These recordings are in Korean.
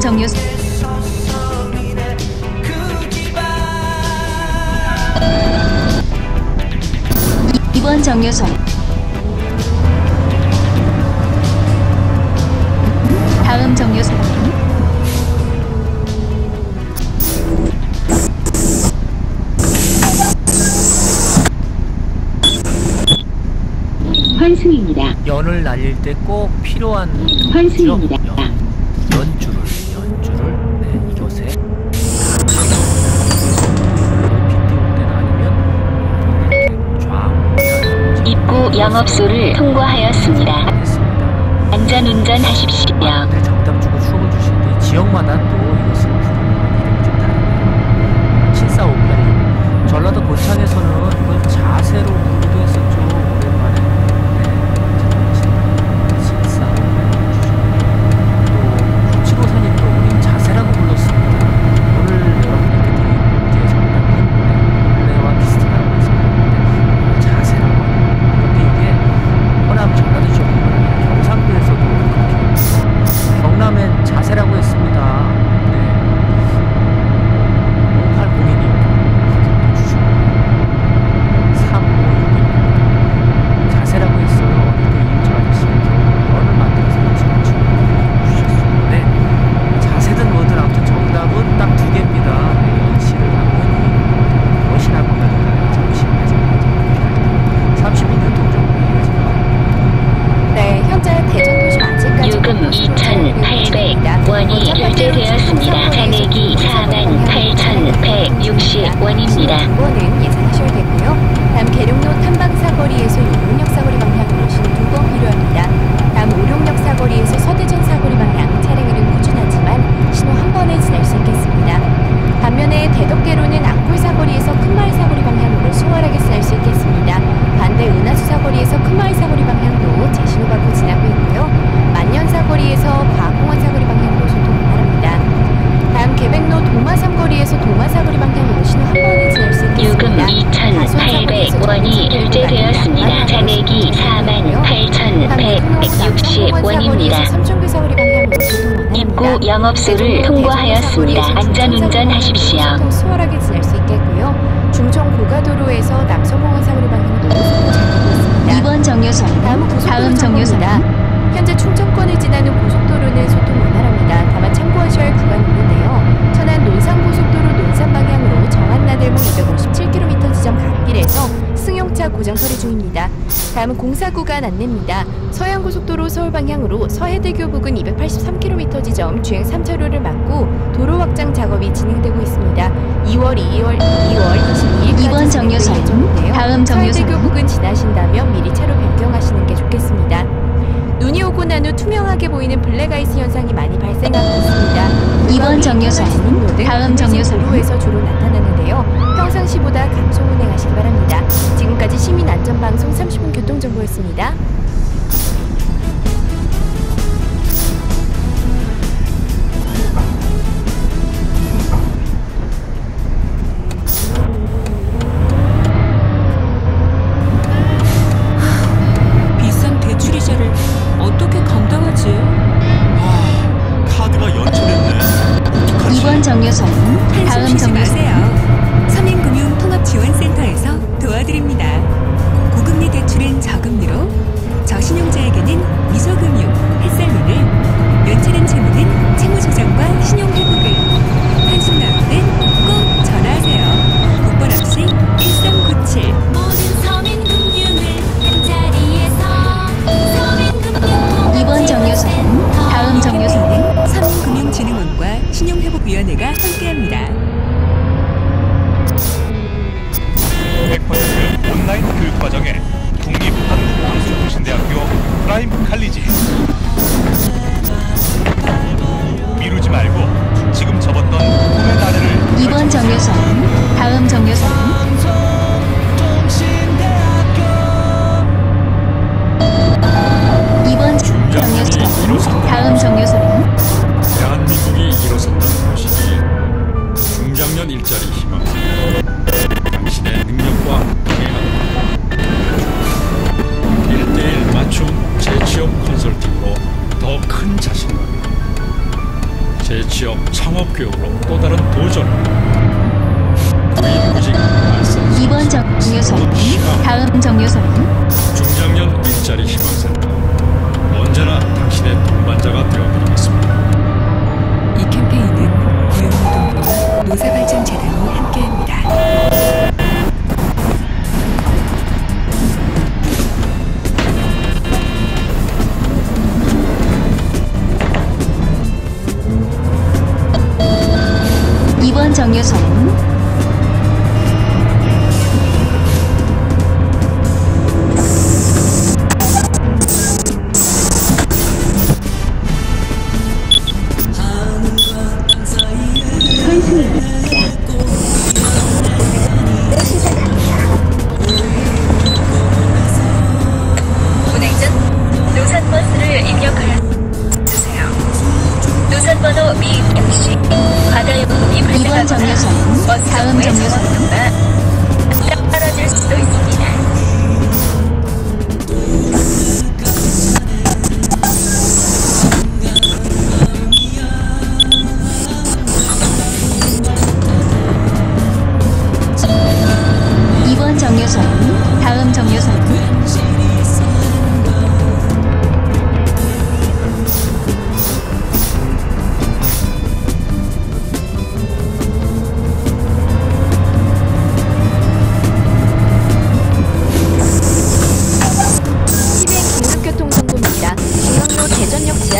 정류소 이- 이번 정류소는 다음 정류소는 환승입니다. 연을 날릴 때 꼭 필요한 환승입니다. 연, 연줄 영업소를 통과하였습니다. 했습니다. 안전운전 하십시오. 많이들 정답 주고 추억을 주시는데 지역마다 또 이것을 부르는 이름이 좀 다르네요. 7458님 전라도 고창에서는 이걸 자세로 부르기도 했었죠. 오랜만에 네, 죄송합니다. 7458님 또 9754님도 우린 자세라고 불렀습니다. 오늘 여러분께 드린 문제의 정답은 네, 원래와 비슷하다고 했습니다. 자세라고 그런데 이게 호남 전라도 지역뿐만 아니라 경상도에서도 그렇게 경남엔 자세라고 했습니다. 네. 5802님 주시고 356님 자세라고 했어요. 어릴 때 이은철 아저씨가 연을 만들어서 지금 주셨어요. 네. 자세든 뭐든 아무튼 정답은 딱 두 개입니다. 네, 시를 당연히 무엇이나 보다니까 잠시 후에 32년 동정 네, 현재 대전도시 마치까지 요금 2,800원이 결제되었습니다. 잔액이 48,160원입니다. 이거는 예상하셔야 되고요. 다음 계룡로 탐방 사거리에서 용릉역 사거리 방향으로 신호 두번 필요합니다. 다음 오룡역 사거리에서 서대전 사거리 방향 차량일은 꾸준하지만 신호 한 번에 지날 수 있겠습니다. 반면에 대덕계로는 앙콜 사거리에서 큰마을 사거리 방향으로 수월하게 지날 수 있겠습니다. 반대 은하수 사거리에서 큰마을 사거리 방향도 제신호 받고 지나고 있고요. 만년 사거리에서 과공원 사거리 방향으로 소통 바랍니다. 다음 계백로 도마 삼거리에서 도마 사거리 방향으로 신호 한 번에 지날 수 요금 있겠습니다. 2,800원이 결제되었습니다. 잔액이 48,160원입니다. 삼천교 사거리 방향으로 소통 원합니다. 입구 영업소를 통과하였습니다. 안전운전 하십시오. 소통 수월하게 지낼 수 있겠고요. 중청 고가도로에서 남서공원 사거리 방향으로 되고 있습니다. 이번 정류소는 다음은 고속도로 다음 정보입니다. 정류소는 현재 충청권을 지나는 고속도로는 소통 원활합니다. 다만 참고하셔야 할 구간이 있는데요. 천안 논산고속도로 논산 방향으로 정안나들목 257km 지점 갓길에서 승용차 고장 처리 중입니다. 다음은 공사 구간 안내입니다. 서해안고속도로 서울 방향으로 서해대교 부근 283km 지점 주행 3차로를 막고 도로 확장 작업이 진행되고 있습니다. 2월, 2월, 2월 22일까지 이번 정류소는 다음 정류소는 서해대교 부근 지나신다면 미리 차로 변경하시는 게 좋겠습니다. 오고 난 아주 투명하게 보이는 블랙아이스 현상이 많이 발생하고 있습니다. 이번 정류소는 다음 정류소는 도로에서 주로 나타나는데요. 평상시보다 감소 운행하시기 바랍니다. 지금까지 시민 안전 방송 30분 교통 정보였습니다. 정류소는 다음 정류소는 이번 정류소는 다음 정류소는 대한민국이 일어섰다는 것이기에 중장년 일자리 희망. 당신의 능력과 계획 1대1 맞춤 재취업 컨설팅으로 더 큰 자신감. 재취업 창업 교육으로 또 다른 도전 부 인구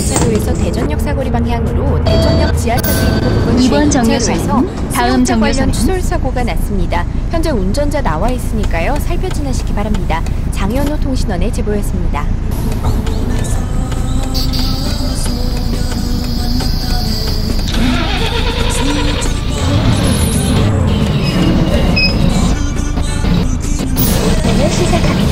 지하차도에서 대전역 사거리 방향으로 대전역 지하차도 입구 부근 이번 주행차로에서 정류소는 다음 정류소는 추돌 사고가 났습니다. 현재 운전자 나와 있으니까요. 살펴 지나시기 바랍니다. 장현호 통신원의 제보였습니다. 운행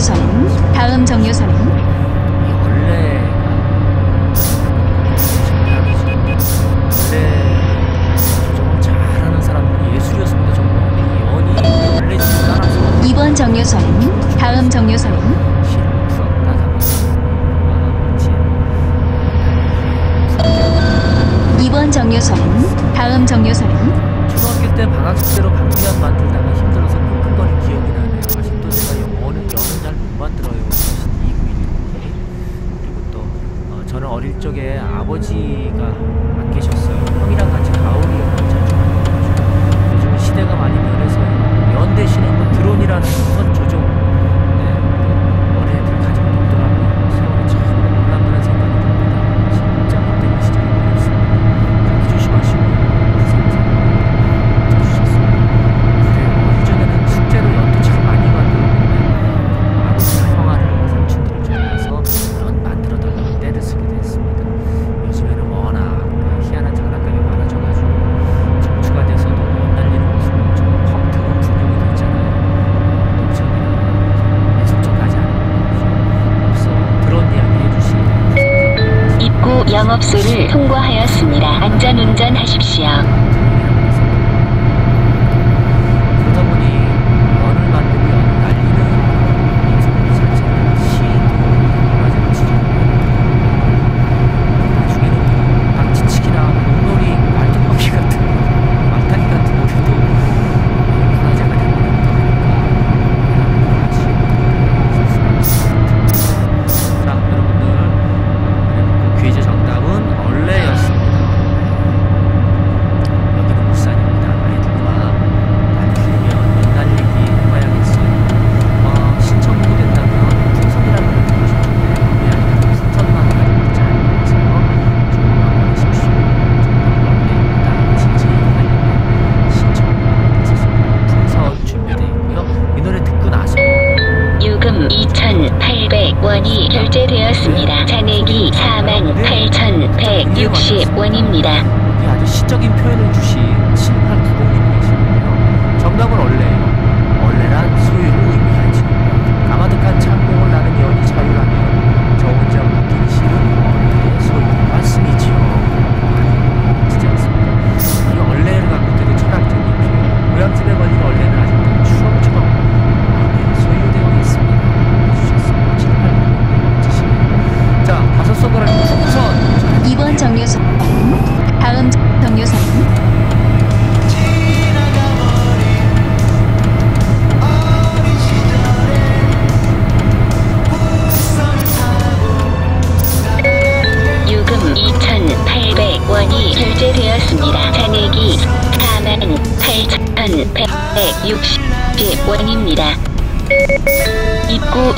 정류소는 다음 정류소는 이번 정류선은 다음 정류소는 이번 정류소는 다음 정류소는 초등학교 때 방학 숙제로 방미한 만들다가 힘들 어릴 적에 아버지가 안 계셨어요. 형이랑 같이 가오리 관찰 좀 하고 시대가 많이 변해서 연 대신에 뭐 드론이라는 건 안전운전하십시오.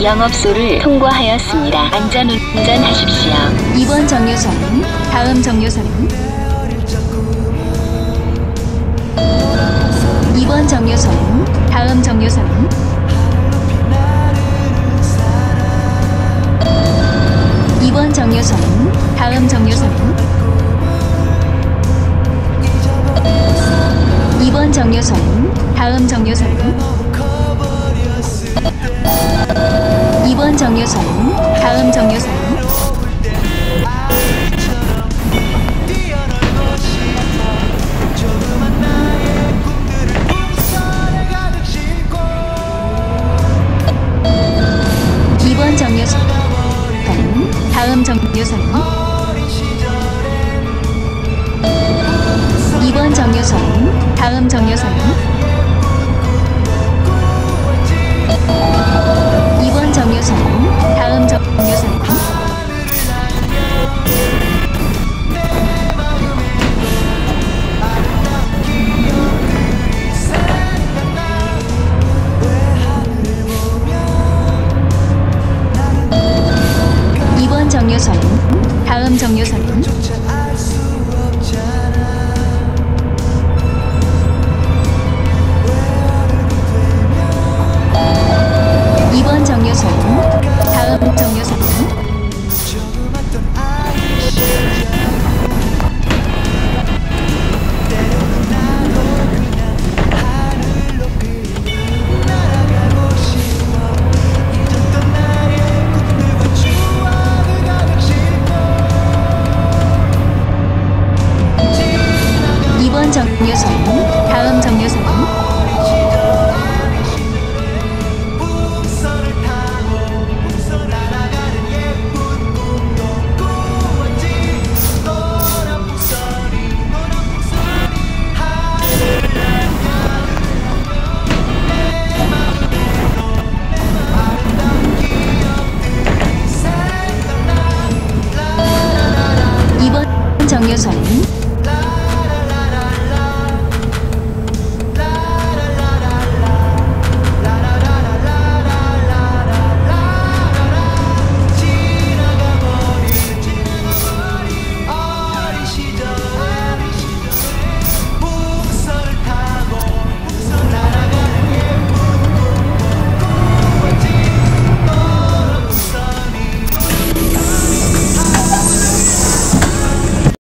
영업소를 통과하였습니다. 안전운전하십시오. 2번 정류소는 다음 정류소는 2번 정류소는 다음 정류소는 2번 정류소는 다음 정류소는 2번 정류소는 다음 정류소는 이번 정류소는 다음 정류소로 이번 정류소 다음 다음 정류소는 이번 정류소는 다음 정류소는 정류소는 다음 정류소입니다. 이번 정류소는 다음 정류소는 정류소는 다음 정류소는 정유선